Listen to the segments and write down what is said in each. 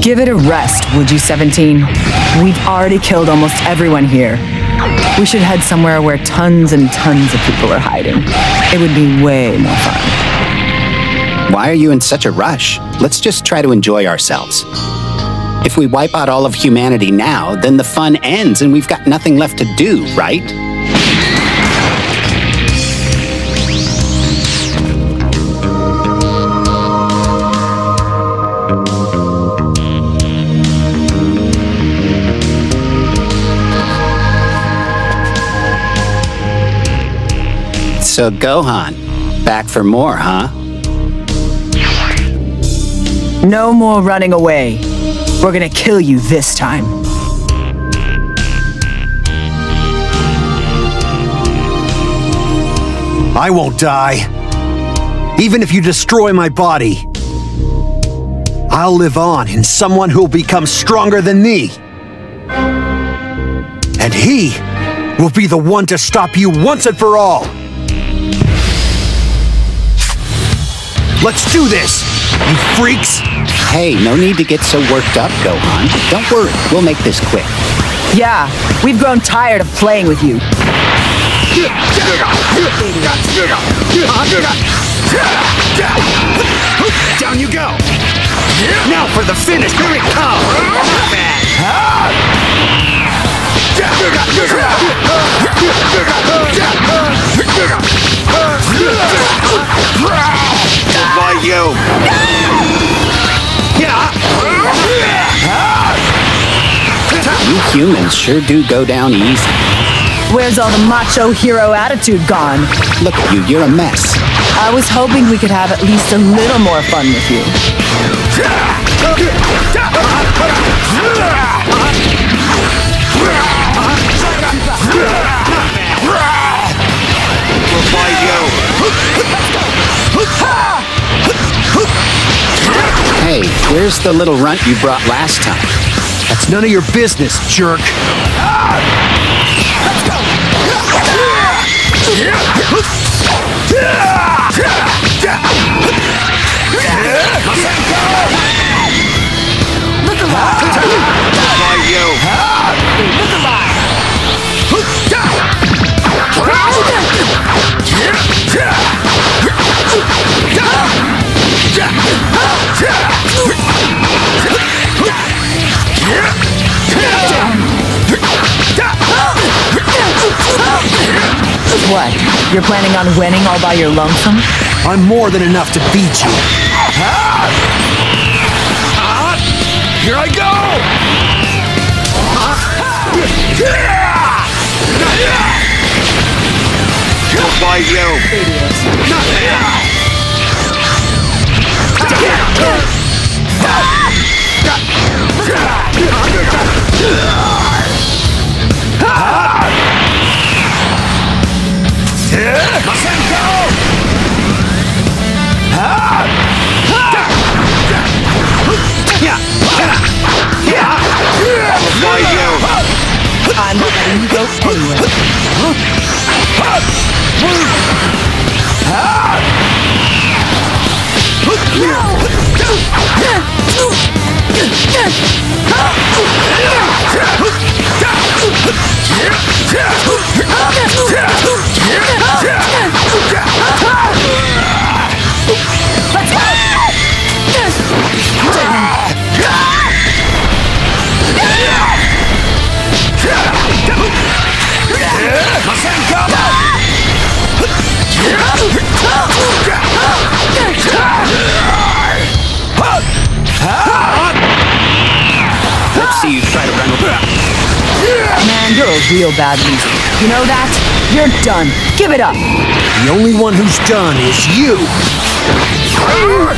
Give it a rest, would you, 17? We've already killed almost everyone here. We should head somewhere where tons and tons of people are hiding. It would be way more fun. Why are you in such a rush? Let's just try to enjoy ourselves. If we wipe out all of humanity now, then the fun ends and we've got nothing left to do, right? So, Gohan, back for more, huh? No more running away. We're gonna kill you this time. I won't die. Even if you destroy my body. I'll live on in someone who'll become stronger than me. And he will be the one to stop you once and for all. Let's do this, you freaks! Hey, no need to get so worked up, Gohan. Don't worry, we'll make this quick. Yeah, we've grown tired of playing with you. Down you go! Now for the finish! Here it comes! By you! You humans sure do go down easy. Where's all the macho hero attitude gone? Look at you, you're a mess. I was hoping we could have at least a little more fun with you. By you! Hey, where's the little runt you brought last time? That's none of your business, jerk! Look alive! You! What? You're planning on winning all by your lonesome? I'm more than enough to beat you. Here I go! By you! By real bad loser. You know that? You're done. Give it up. The only one who's done is you! Try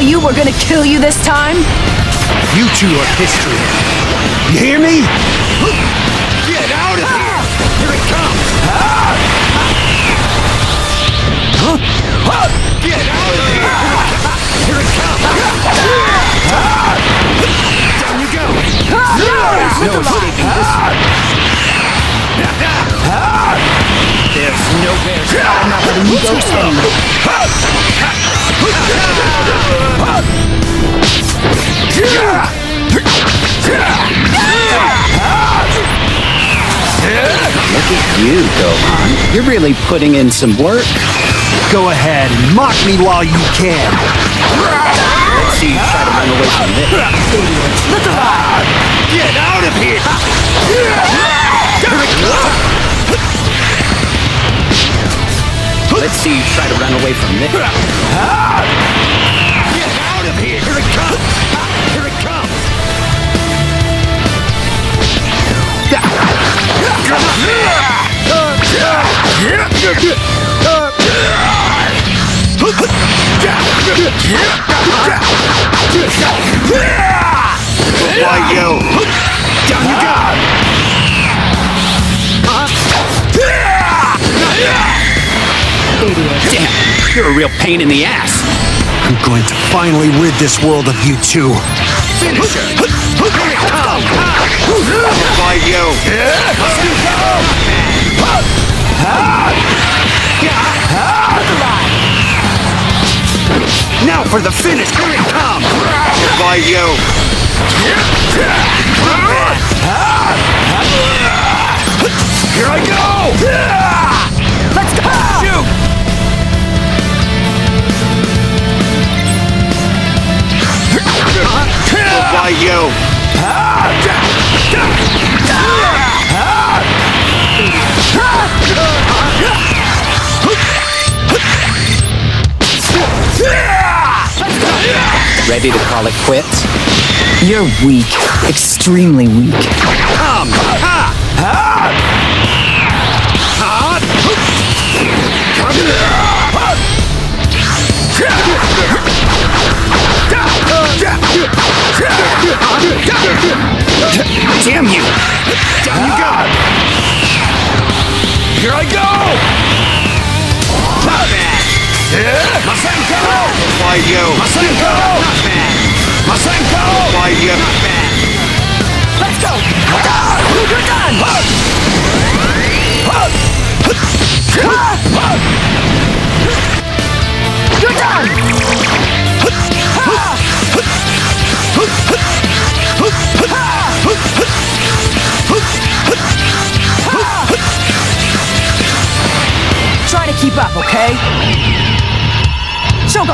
tell you we're gonna kill you this time? You two are history. You hear me? Get out of here! Here it comes! Huh? Get out of here! Here it comes! Down you go! No escaping this one. There's no bear. I'm not letting you. Look at you, Gohan. You're really putting in some work. Go ahead and mock me while you can. Let's see you try to run away from this. Get out of here! Let's see you try to run away from this. Get out of here! Here it comes! Here it comes! Why you? Down you go! Damn, you're a real pain in the ass. I'm going to finally rid this world of you two. Finish her! Here it comes! Why you? Now for the finish! Here it comes! Why you? Here I go! Why you? Ready to call it quits? You're weak. Extremely weak. Come! Ha! Ha! Ha!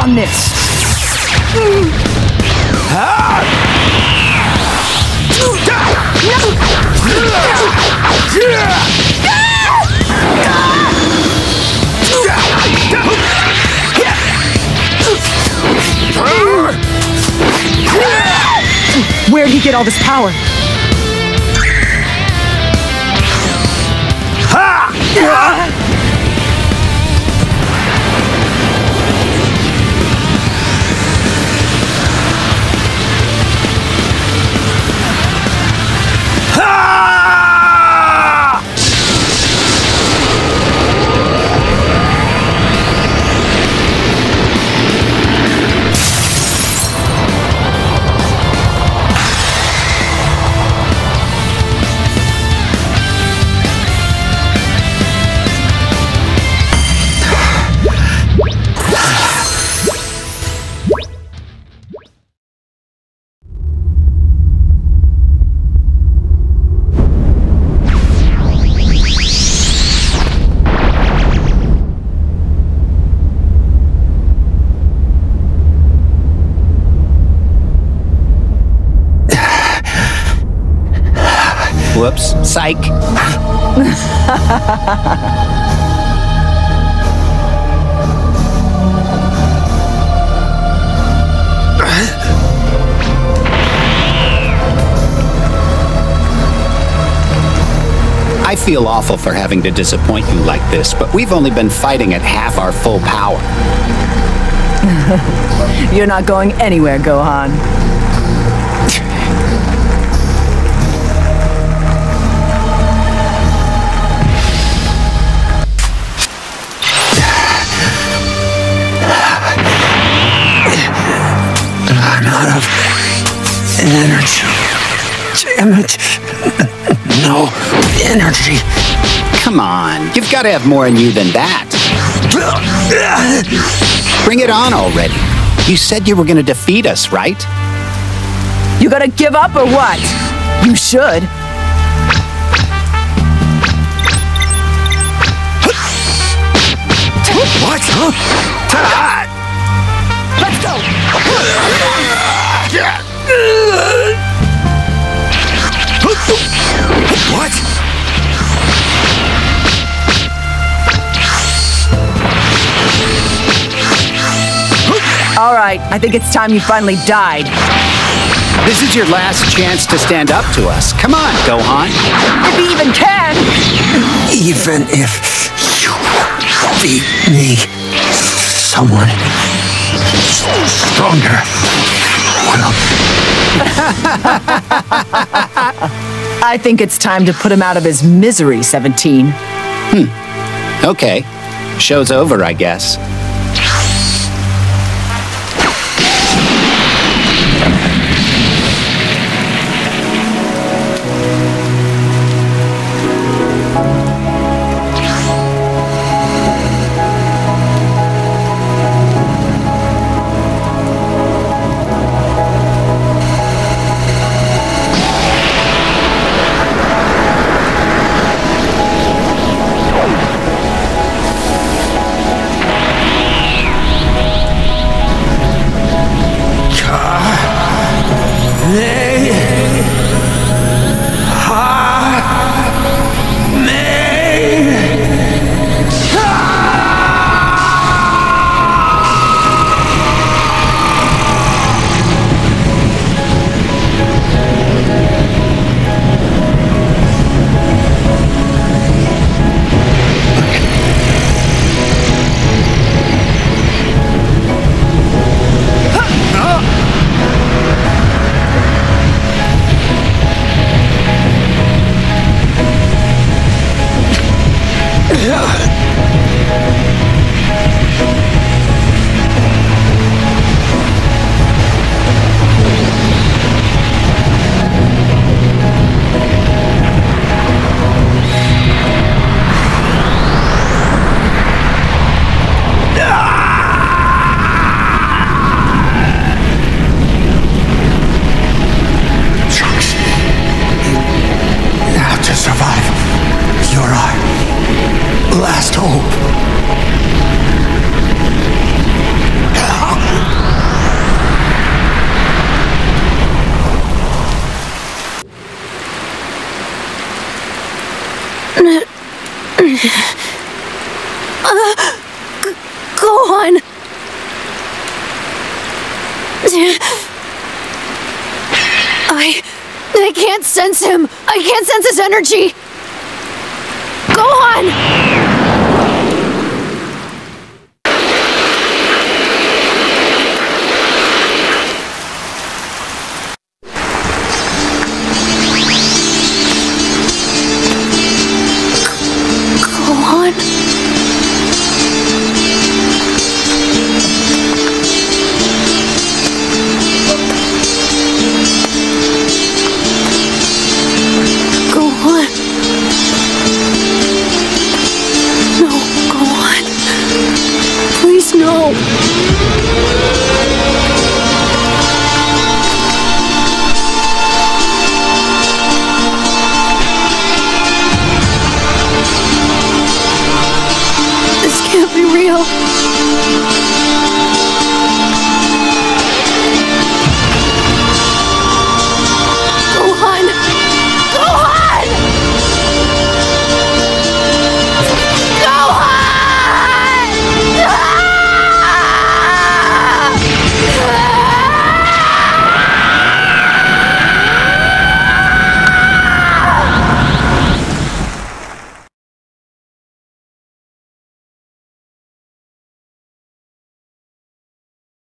On this! Where'd he get all this power? Ah! Psych. I feel awful for having to disappoint you like this, but we've only been fighting at half our full power. You're not going anywhere, Gohan. Energy. Damn it. No energy. Come on, you've got to have more in you than that. Bring it on already. You said you were going to defeat us, right? You gonna give up or what? You should. What? Huh? I think it's time you finally died. This is your last chance to stand up to us. Come on, Gohan. If you even can! Even if you beat me, someone stronger will. I think it's time to put him out of his misery, 17. Hmm. Okay. Show's over, I guess. Trunks. Now to survive, last hope. Gohan! I. I can't sense him! I can't sense his energy! Gohan!